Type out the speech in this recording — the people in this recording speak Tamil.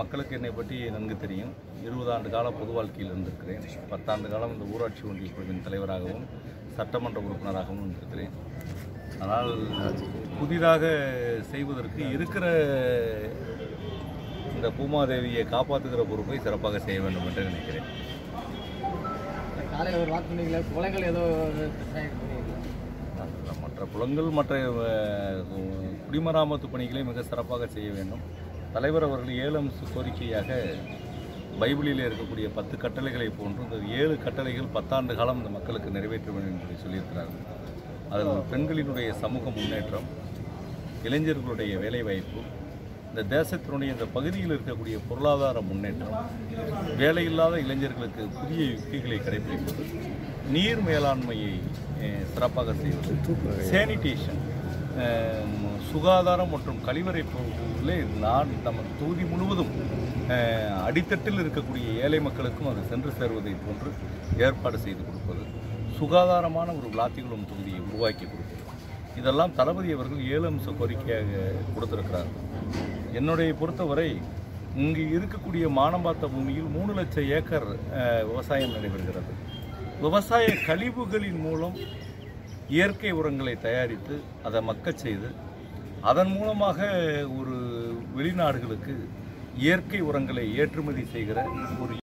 மக்களுக்கு என்னை பற்றி நன்கு தெரியும். இருபது ஆண்டு கால பொது வாழ்க்கையில் இருந்திருக்கிறேன். பத்தாண்டு காலம் இந்த ஊராட்சி ஒன்றிய குழுவின் தலைவராகவும் சட்டமன்ற உறுப்பினராகவும் இருந்திருக்கிறேன். ஆனால் புதிதாக செய்வதற்கு இருக்கிற இந்த பூமாதேவியை காப்பாற்றுகிற பொறுப்பை சிறப்பாக செய்ய வேண்டும் என்று நினைக்கிறேன். காலையில் ஒரு வாக்கு பண்ணீங்களா குளங்கள் ஏதோ மற்ற குளங்கள் மற்ற குடிமராமத்து பணிகளை மிக சிறப்பாக செய்ய வேண்டும். தலைவர் அவர்கள் ஏழு அம்ச கோரிக்கையாக பைபிளில் இருக்கக்கூடிய பத்து கட்டளைகளை போன்று இந்த ஏழு கட்டளைகள் பத்தாண்டு காலம் இந்த மக்களுக்கு நிறைவேற்ற வேண்டும் என்று சொல்லியிருக்கிறார்கள். அதில் பெண்களினுடைய சமூக முன்னேற்றம் இளைஞர்களுடைய வேலைவாய்ப்பு இந்த தேசத்தினுடைய இந்த பகுதியில் இருக்கக்கூடிய பொருளாதார முன்னேற்றம் வேலையில்லாத இளைஞர்களுக்கு புதிய யுக்திகளை கடைபிடிப்பது நீர் மேலாண்மையை சிறப்பாக செய்வது சேனிடேஷன் சுகாதாரம் மற்றும் கழிவறை பொருட்களே நான் நம்ம தொகுதி முழுவதும் அடித்தட்டில் இருக்கக்கூடிய ஏழை மக்களுக்கும் அது சென்று சேர்வதை போன்று ஏற்பாடு செய்து கொடுப்பது சுகாதாரமான ஒரு விளாத்திகுளம் தொகுதியை உருவாக்கி கொடுப்பது. இதெல்லாம் தளபதி அவர்கள் ஏழு அம்ச கோரிக்கையாக கொடுத்திருக்கிறார். என்னுடைய பொறுத்தவரை இங்கு இருக்கக்கூடிய மானம்பாத்த பூமியில் மூணு லட்சம் ஏக்கர் விவசாயம் நடைபெறுகிறது. விவசாய கழிவுகளின் மூலம் இயற்கை உரங்களை தயாரித்து அதை மக்கச் செய்து அதன் மூலமாக ஒரு வெளிநாடுகளுக்கு இயற்கை உரங்களை ஏற்றுமதி செய்கிற ஒரு